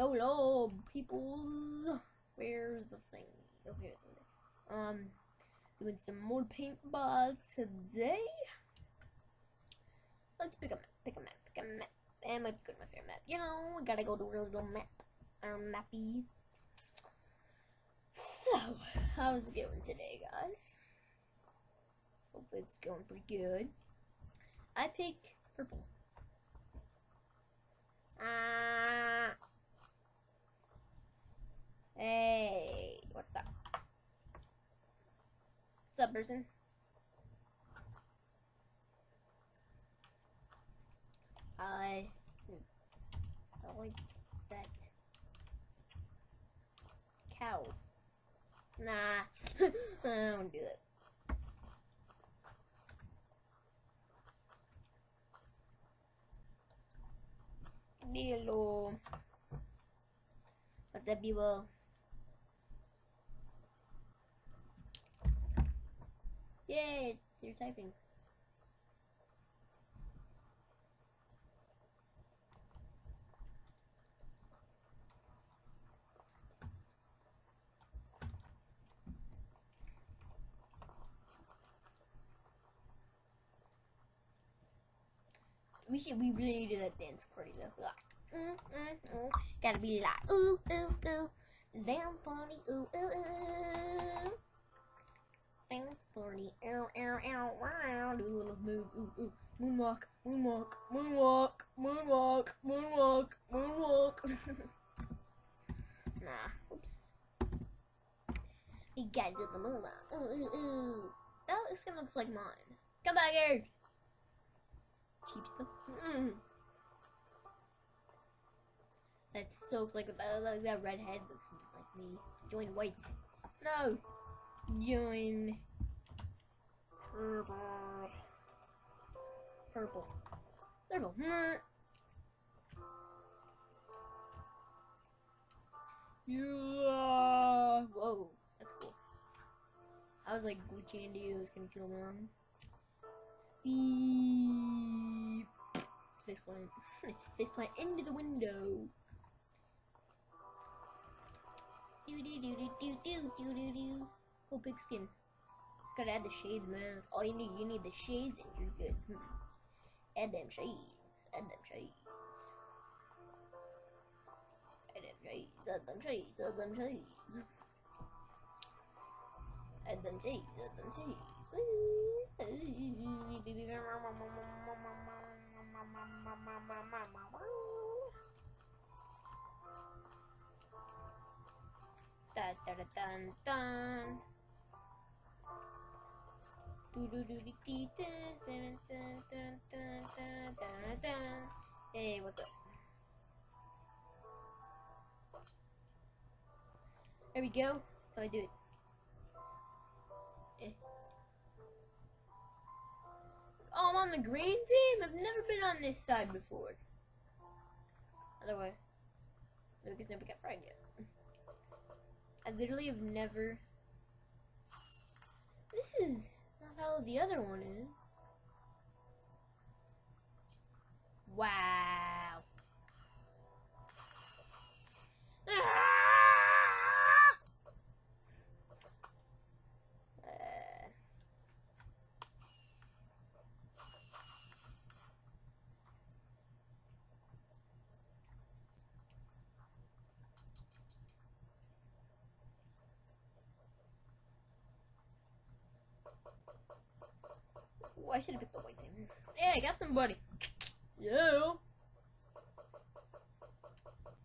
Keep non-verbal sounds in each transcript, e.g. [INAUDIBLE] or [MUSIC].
YOLO, peoples. Where's the thing? It. Um, doing some more paintball today. Let's pick a map, pick a map, pick a map. And let's go to my favorite map. You know, we gotta go to a little map. Our mappy. So, how's it going today, guys? Hopefully it's going pretty good. I pick purple. Ah. Hey, what's up? What's up, person? I, don't like that cow. Nah, [LAUGHS] I don't do it. Hello. What's up, people? Yay, you're typing. We should, we really do that dance party though. Like, mm, mm, mm. Gotta be like, ooh, ooh, ooh. Dance party, ooh, ooh, ooh. Dance party, ow, ow, ow, wow. Do a little move, ooh, ooh. Moonwalk, moonwalk, moonwalk, moonwalk, moonwalk, moonwalk. [LAUGHS] nah, oops. We gotta do the moonwalk, ooh, ooh, ooh. That looks gonna look like mine. Come back here. Cheap stuff. Mm. That soaks like about like that redhead looks like me. Join white. No. Join purple. Purple. Purple. Mm. Yeah. Whoa, that's cool. I was like glitching into you. I was gonna kill him. Beep. Face plant. [LAUGHS] Face plant into the window. Do do do do do do do do do. Oh, big skin. Gotta add the shades, man. That's all you need. You need the shades and you're good. Hmm. Add them shades. Add them shades. Add them shades. Add them shades. Add them shades. Add them shades. Add them shades. Da da da dun dun. Hey, what's up? There we go. So I do it. Eh. Oh, I'm on the green team? I've never been on this side before. Other way. Lucas never got fried yet. I literally have never... This is not how the other one is. Wow. Ah! Uh, Ooh, I should have picked the white team. Yeah, I got somebody. Yo.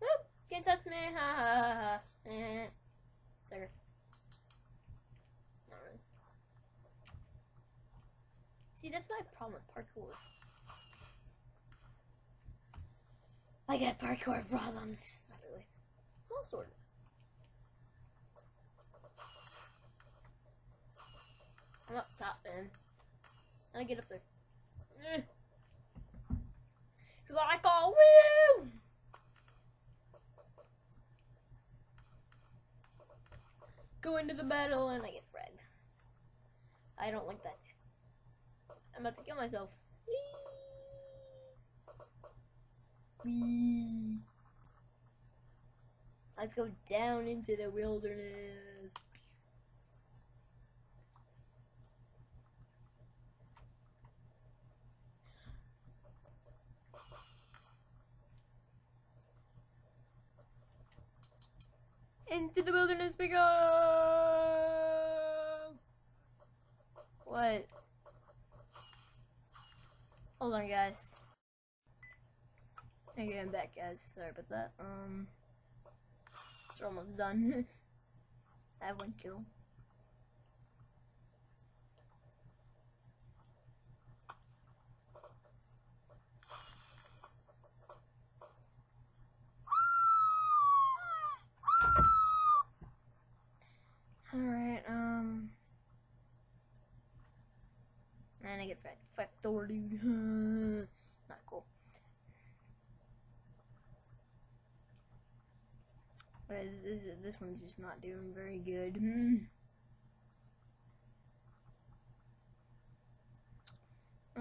Whoop, can't touch me. Ha ha ha ha. Eh. Sucker. Not really. See, that's my problem with parkour. I got parkour problems. Not really. Well, sort of. I'm up top, man. I get up there. Eh. It's I call woo! Go into the battle and I get fragged. I don't like that. I'm about to kill myself. Whee! Let's go down into the wilderness. Into the wilderness we go! What? Hold on, guys. Okay, I'm back, guys. Sorry about that. Um, it's almost done. [LAUGHS] I have one kill. Alright, um. And I get fat, Thor, dude. [LAUGHS] Not cool. But this, this, this one's just not doing very good. Hmm.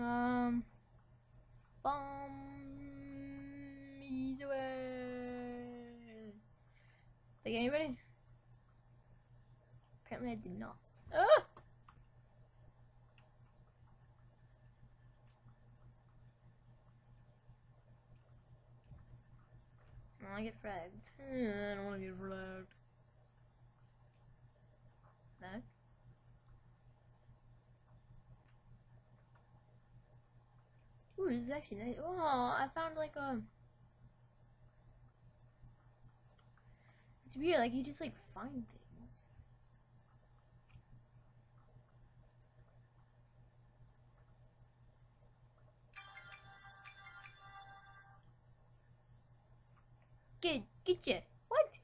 Um. Bomb. Ease away. Take anybody? Apparently I did not. Ah! Want to get fragged. I don't want to get fragged. Back? Ooh, this is actually nice. Oh, I found like a. It's weird, like you just like find things. Get, get you. What?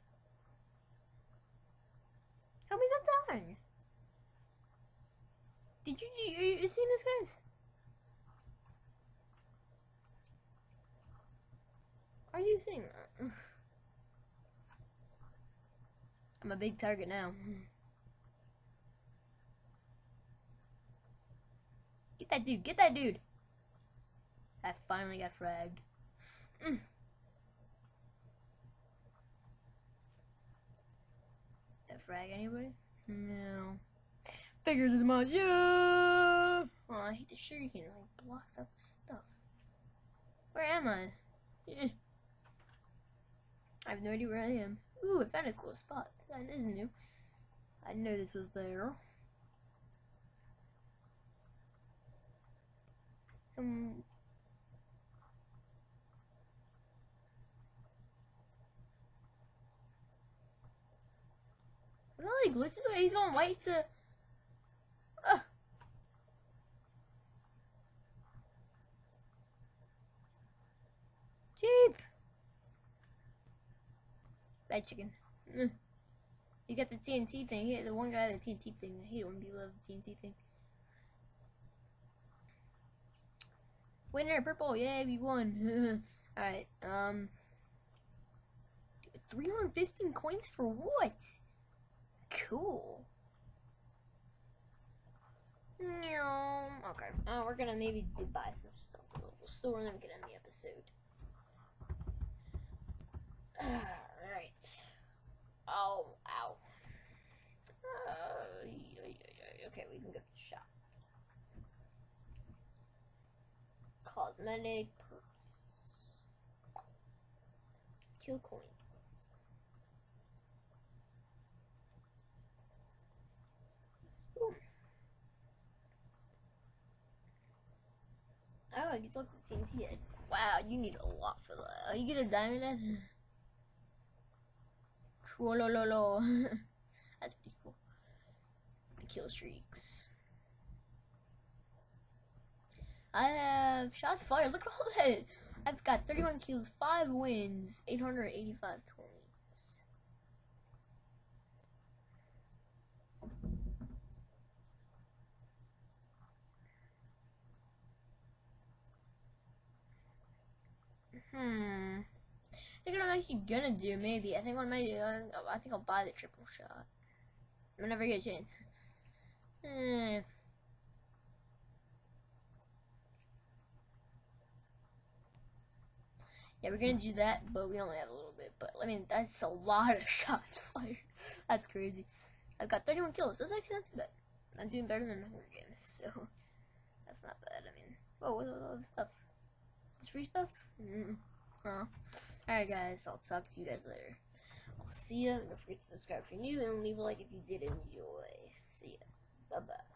How many that done? Did you, you, you, seen this, guys? Are you seeing that? [LAUGHS] I'm a big target now. Get that dude, get that dude! I finally got fragged. Mm. Frag anybody? No. Figures as much, yeah! Oh, I hate the shuriken, it like blocks out the stuff. Where am I? Eh. I have no idea where I am. Ooh, I found a cool spot. That is new. I didn't know this was there. Some Is that like? He's on white to. Uh. Jeep. Bad chicken. Mm. You got the TNT thing. He, the one guy the TNT thing. I hate when people have the TNT thing. Winner, purple. Yay, we won. [LAUGHS] Alright, um. 315 coins for what? Cool. Okay. Uh, we're gonna maybe buy some stuff from the local store and then can end the episode. Alright. Oh, ow. Uh, okay, we can go to the shop. Cosmetic perks. Kill coins. Oh, I guess look the TNT. Wow, you need a lot for that. Are you get a diamond then? Trollololo. [LAUGHS] That's pretty cool. The kill streaks. I have shots fired. Look at all that. I've got 31 kills, 5 wins, 885 coins. Hmm. I think what I'm actually gonna do, maybe. I think what I might do, I think I'll buy the triple shot. Whenever I get a chance. Eh. Yeah, we're gonna do that, but we only have a little bit. But I mean, that's a lot of [LAUGHS] shots fired. that's crazy. I've got 31 kills. That's actually not too bad. I'm doing better than Hunger Games, so that's not bad. I mean, whoa, what's all this stuff? This free stuff? Mm. Oh. Alright, guys, I'll talk to you guys later. I'll see ya. Don't forget to subscribe if you're new and leave a like if you did enjoy. See ya. Bye bye.